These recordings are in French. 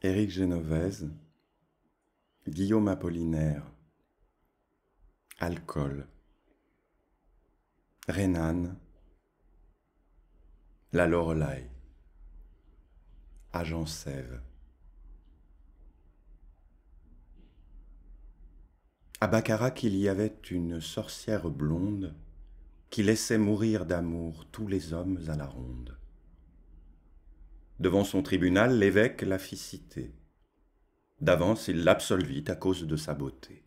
Éric Génovèse, Guillaume Apollinaire, Alcool, Rénane, La Lorelai, Agent Sève. À Baccarat, il y avait une sorcière blonde qui laissait mourir d'amour tous les hommes à la ronde. Devant son tribunal, l'évêque la fit citer. D'avance, il l'absolvit à cause de sa beauté.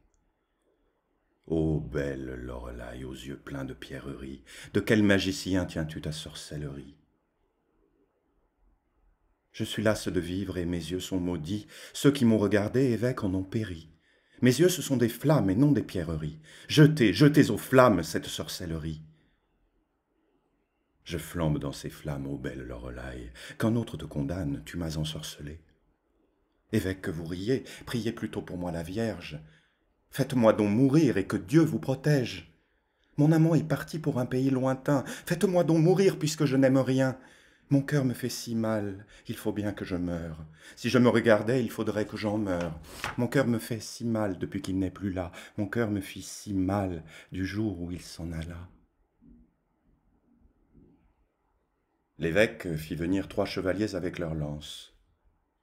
Ô belle Lorelai aux yeux pleins de pierreries, de quel magicien tiens-tu ta sorcellerie? Je suis lasse de vivre et mes yeux sont maudits, ceux qui m'ont regardé, évêque, en ont péri. Mes yeux, ce sont des flammes et non des pierreries. Jetez, jetez aux flammes cette sorcellerie. Je flambe dans ces flammes, ô belle Lorelai. Qu'un autre te condamne, tu m'as ensorcelé. Évêque que vous riez, priez plutôt pour moi la Vierge. Faites-moi donc mourir et que Dieu vous protège. Mon amant est parti pour un pays lointain. Faites-moi donc mourir puisque je n'aime rien. Mon cœur me fait si mal, il faut bien que je meure. Si je me regardais, il faudrait que j'en meure. Mon cœur me fait si mal depuis qu'il n'est plus là. Mon cœur me fit si mal du jour où il s'en alla. L'évêque fit venir trois chevaliers avec leurs lances.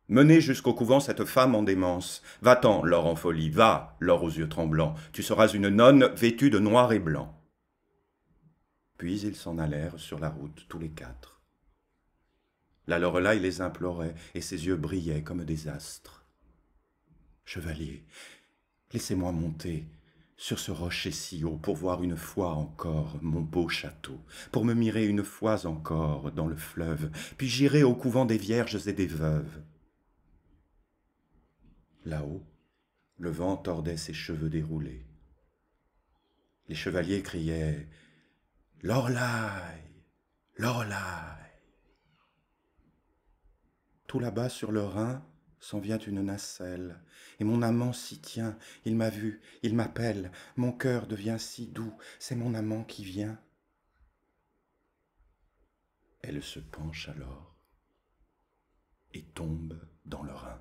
Menez jusqu'au couvent cette femme en démence. Va-t'en, l'or en folie, va, l'or aux yeux tremblants. Tu seras une nonne vêtue de noir et blanc. Puis ils s'en allèrent sur la route tous les quatre. La Lorelai les implorait, et ses yeux brillaient comme des astres. Chevalier, laissez-moi monter sur ce rocher si haut pour voir une fois encore mon beau château, pour me mirer une fois encore dans le fleuve, puis j'irai au couvent des vierges et des veuves. Là-haut, le vent tordait ses cheveux déroulés. Les chevaliers criaient Lorelai, Lorelai. Tout là-bas sur le Rhin s'en vient une nacelle, et mon amant s'y tient, il m'a vu, il m'appelle, mon cœur devient si doux, c'est mon amant qui vient. Elle se penche alors et tombe dans le Rhin,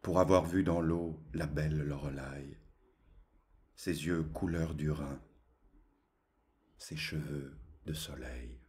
pour avoir vu dans l'eau la belle Lorelai, ses yeux couleur du Rhin, ses cheveux de soleil.